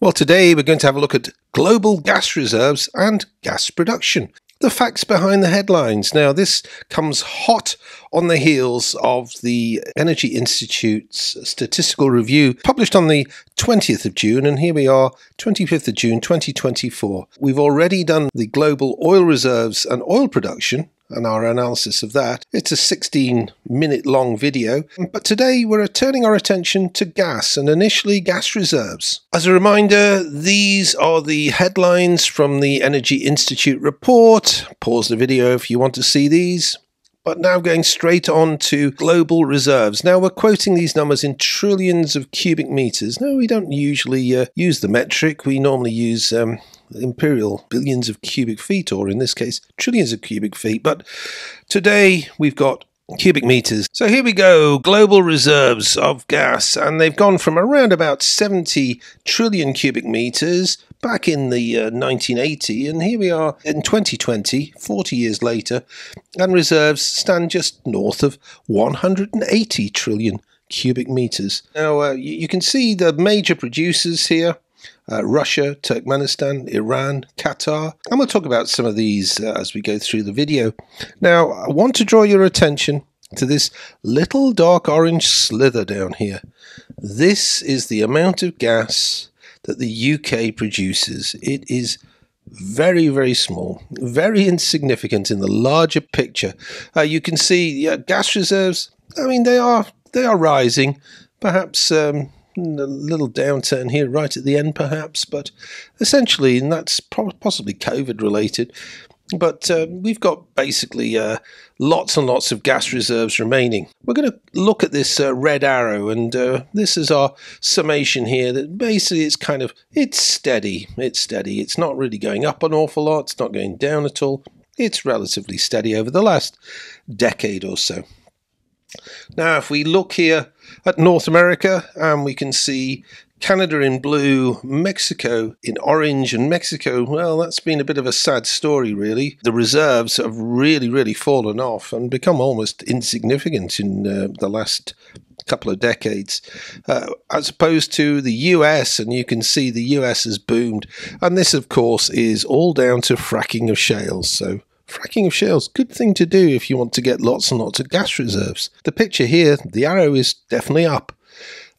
Well, today we're going to have a look at global gas reserves and gas production. The facts behind the headlines. Now, this comes hot on the heels of the Energy Institute's statistical review published on the 20th of June, and here we are, 25th of June 2024. We've already done the global oil reserves and oil production and our analysis of that. It's a 16 minute long video, but today we're turning our attention to gas and initially gas reserves. As a reminder, these are the headlines from the Energy Institute report. Pause the video if you want to see these. But now going straight on to global reserves. Now we're quoting these numbers in trillions of cubic meters. No, we don't usually uh, use the metric. We normally use um, imperial billions of cubic feet, or in this case, trillions of cubic feet. But today we've got cubic meters. So here we go, global reserves of gas, and they've gone from around about 70 trillion cubic meters back in the uh, 1980, and here we are in 2020, 40 years later, and reserves stand just north of 180 trillion cubic meters. Now uh, you, you can see the major producers here uh, Russia, Turkmenistan, Iran, Qatar. I'm going to talk about some of these uh, as we go through the video. Now, I want to draw your attention to this little dark orange slither down here. This is the amount of gas that the UK produces. It is very, very small, very insignificant in the larger picture. Uh, you can see yeah, gas reserves. I mean, they are they are rising. Perhaps um, a little downturn here right at the end, perhaps, but essentially, and that's possibly COVID related. But uh, we've got basically uh, lots and lots of gas reserves remaining. We're going to look at this uh, red arrow, and uh, this is our summation here. That basically it's kind of it's steady. It's steady. It's not really going up an awful lot. It's not going down at all. It's relatively steady over the last decade or so. Now, if we look here at North America, um, we can see Canada in blue, Mexico in orange, and Mexico, well, that's been a bit of a sad story, really. The reserves have really, really fallen off and become almost insignificant in uh, the last couple of decades, uh, as opposed to the US, and you can see the US has boomed. And this, of course, is all down to fracking of shales. So Fracking of shales, good thing to do if you want to get lots and lots of gas reserves. The picture here, the arrow is definitely up.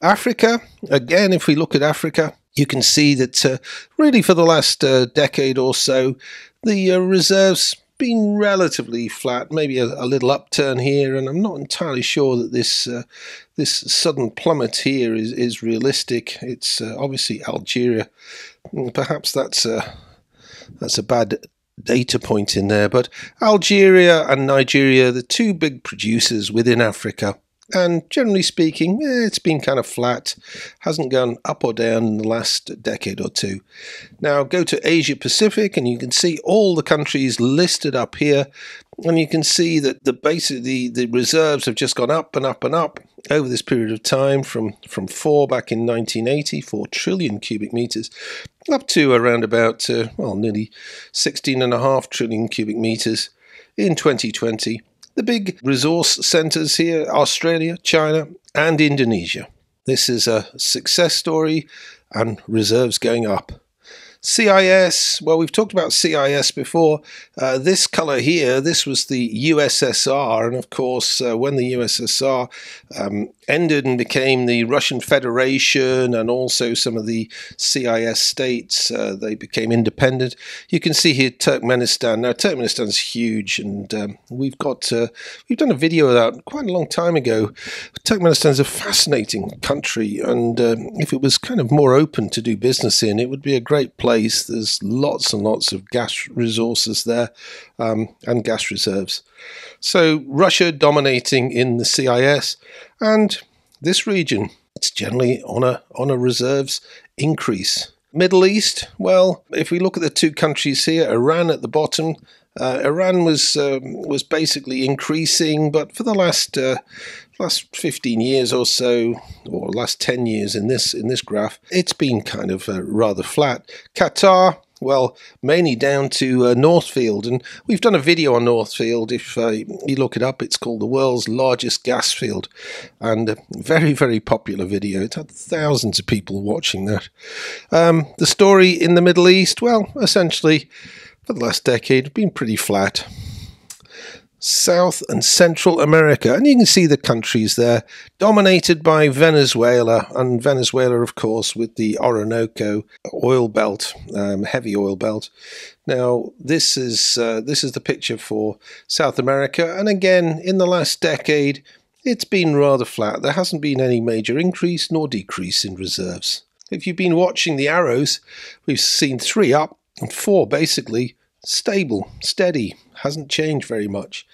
Africa, again, if we look at Africa, you can see that uh, really for the last uh, decade or so, the uh, reserves been relatively flat, maybe a, a, little upturn here, and I'm not entirely sure that this uh, this sudden plummet here is, is realistic. It's uh, obviously Algeria. Perhaps that's a that's a bad data point in there, but Algeria and Nigeria, the two big producers within Africa. And generally speaking, eh, it's been kind of flat, hasn't gone up or down in the last decade or two. Now go to Asia Pacific, and you can see all the countries listed up here, and you can see that the basic the, the reserves have just gone up and up and up over this period of time from from four back in 1980, four trillion cubic meters, up to around about uh, well nearly 16 and a half trillion cubic meters in 2020 the big resource centres here Australia, China, and Indonesia. This is a success story and reserves going up. CIS, well, we've talked about CIS before. Uh, this colour here, this was the USSR, and of course, uh, when the USSR um, ended and became the Russian Federation and also some of the CIS states, uh, they became independent. You can see here Turkmenistan. Now, Turkmenistan's huge, and um, we've got uh, we've done a video of that quite a long time ago. Turkmenistan's a fascinating country, and um, if it was kind of more open to do business in, it would be a great place place. There's lots and lots of gas resources there um, and gas reserves. So Russia dominating in the CIS and this region, it's generally on a on a reserves increase. Middle East, well, if we look at the two countries here, Iran at the bottom, uh, Iran was um, was basically increasing, but for the last uh, last 15 years or so, or last 10 years in this in this graph, it's been kind of uh, rather flat. Qatar, Well, mainly down to uh, North Field, and we've done a video on North Field. If uh, you look it up, it's called the world's largest gas field, and a very, very popular video. It's had thousands of people watching that. Um, the story in the Middle East, well, essentially, for the last decade, have been pretty flat. South and Central America. And you can see the countries there, dominated by Venezuela, and Venezuela, of course, with the Orinoco oil belt, um, heavy oil belt. Now, this is uh, this is the picture for South America, and again, in the last decade, it's been rather flat. There hasn't been any major increase nor decrease in reserves. If you've been watching the arrows, we've seen three up and four basically stable, steady, hasn't changed very much.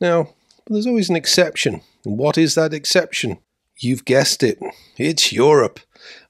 Now, there's always an exception. What is that exception? You've guessed it. It's Europe.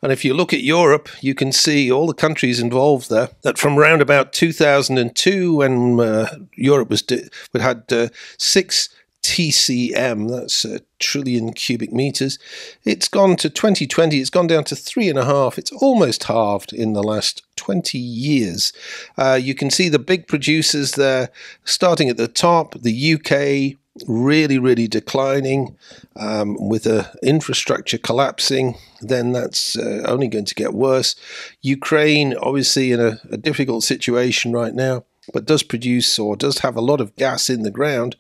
And if you look at Europe, you can see all the countries involved there. That from around about 2002, when uh, Europe was di- had uh, six TCM, that's a trillion cubic meters. It's gone to 2020, it's gone down to three and a half. It's almost halved in the last 20 years. Uh, you can see the big producers there, starting at the top, the UK, really, really declining um, with the infrastructure collapsing, then that's uh, only going to get worse. Ukraine, obviously, in a, a difficult situation right now but does produce or does have a lot of gas in the ground.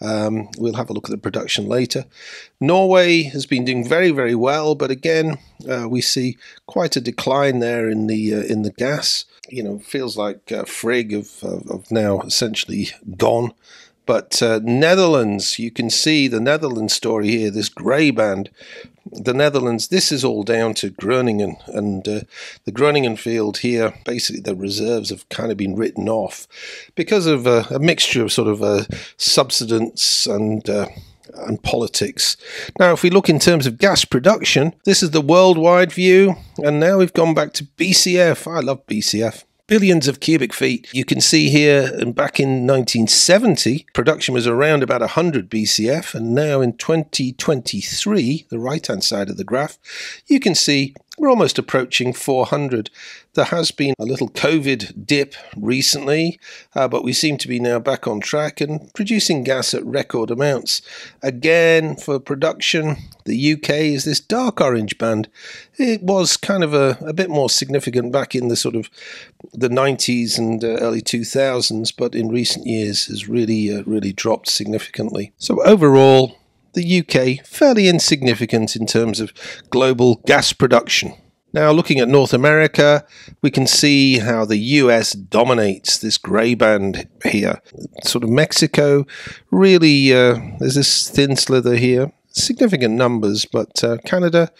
Um, we'll have a look at the production later. Norway has been doing very, very well, but again, uh, we see quite a decline there in the uh, in the gas. You know, feels like uh, Frigg of, of now essentially gone. But uh, Netherlands, you can see the Netherlands story here, this grey band. The Netherlands, this is all down to Groningen. And uh, the Groningen field here, basically the reserves have kind of been written off because of uh, a mixture of sort of uh, subsidence and uh, and politics. Now, if we look in terms of gas production, this is the worldwide view, and now we've gone back to BCF. I love BCF billions of cubic feet. You can see here, and back in 1970, production was around about 100 BCF, and now in 2023, the right hand side of the graph, you can see we're almost approaching 400. There has been a little COVID dip recently, uh, but we seem to be now back on track and producing gas at record amounts. Again, for production, the UK is this dark orange band. It was kind of a, a bit more significant back in the sort of the 90s and uh, early 2000s, but in recent years has really, uh, really dropped significantly. So overall, the UK fairly insignificant in terms of global gas production. Now, looking at North America, we can see how the US dominates this grey band here. Sort of Mexico, really, uh, there's this thin slither here. Significant numbers, but uh, Canada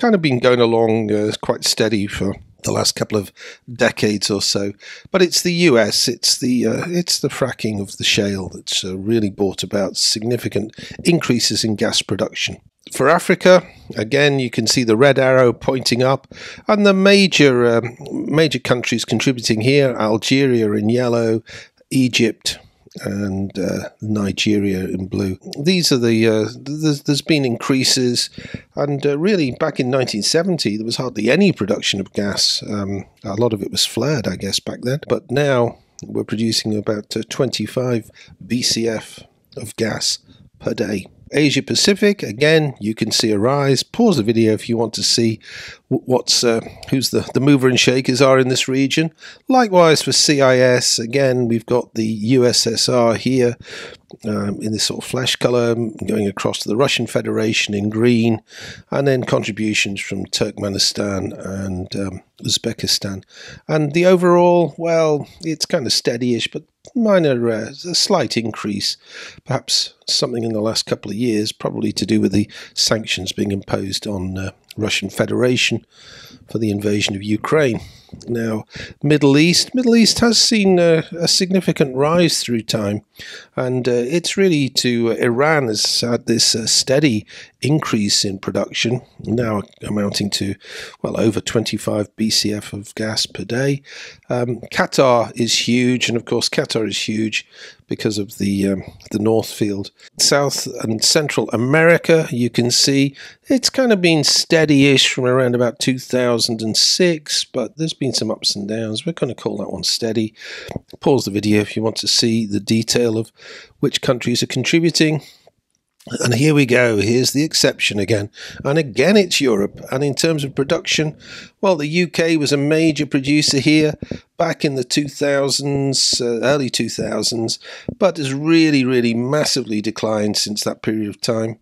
kind of been going along uh, quite steady for the last couple of decades or so. But it's the US, it's the uh, it's the fracking of the shale that's uh, really brought about significant increases in gas production. For Africa, again, you can see the red arrow pointing up, and the major um, major countries contributing here: Algeria in yellow, Egypt, and uh, Nigeria in blue. These are the uh, there's, there's been increases, and uh, really back in 1970 there was hardly any production of gas. Um, a lot of it was flared, I guess, back then. But now we're producing about uh, 25 BCF of gas per day. Asia Pacific, again, you can see a rise. Pause the video if you want to see what's uh, who's the, the mover and shakers are in this region. Likewise for CIS, again, we've got the USSR here um, in this sort of flesh color going across to the Russian Federation in green, and then contributions from Turkmenistan and um, Uzbekistan. And the overall, well, it's kind of steadyish, but minor, uh, a slight increase, perhaps something in the last couple of years, probably to do with the sanctions being imposed on uh, Russian Federation for the invasion of Ukraine. Now, Middle East, Middle East has seen uh, a significant rise through time, and uh, it's really to uh, Iran has had this uh, steady increase in production, now amounting to well over 25 BCF of gas per day. Um, Qatar is huge, and of course, Qatar is huge because of the um, the North Field. South and Central America, you can see it's kind of been steady-ish from around about 2006, but there's been some ups and downs. We're going to call that one steady. Pause the video if you want to see the detail of which countries are contributing. And here we go. Here's the exception again. And again, it's Europe. And in terms of production, well, the UK was a major producer here back in the 2000s, uh, early 2000s, but has really, really massively declined since that period of time.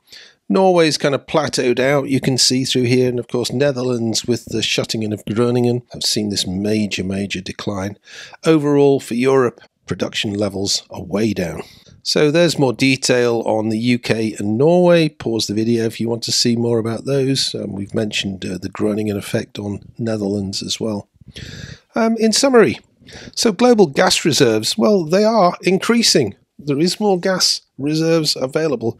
Norway's kind of plateaued out, you can see through here. And of course, Netherlands, with the shutting in of Groningen, have seen this major, major decline. Overall, for Europe, production levels are way down. So there's more detail on the UK and Norway. Pause the video if you want to see more about those. Um, we've mentioned uh, the Groningen effect on Netherlands as well. Um, in summary, so global gas reserves, well, they are increasing. There is more gas reserves available.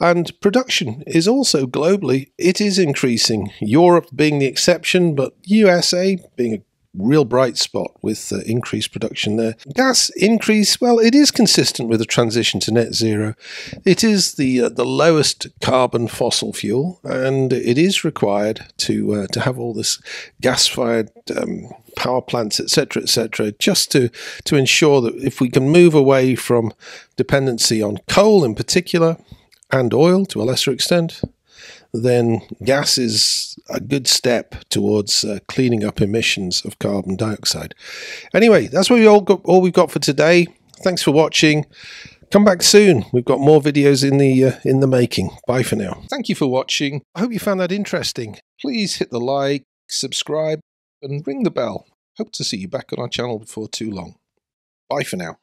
And production is also globally, it is increasing. Europe being the exception, but USA being a real bright spot with uh, increased production there. Gas increase, well, it is consistent with the transition to net zero. It is the uh, the lowest carbon fossil fuel, and it is required to uh, to have all this gas fired. Um, power plants, etc., etc., just to to ensure that if we can move away from dependency on coal in particular and oil to a lesser extent, then gas is a good step towards uh, cleaning up emissions of carbon dioxide. Anyway, that's what we all got, all we've got for today. Thanks for watching. Come back soon. We've got more videos in the uh, in the making. Bye for now. Thank you for watching. I hope you found that interesting. Please hit the like, subscribe, and ring the bell. Hope to see you back on our channel before too long. Bye for now.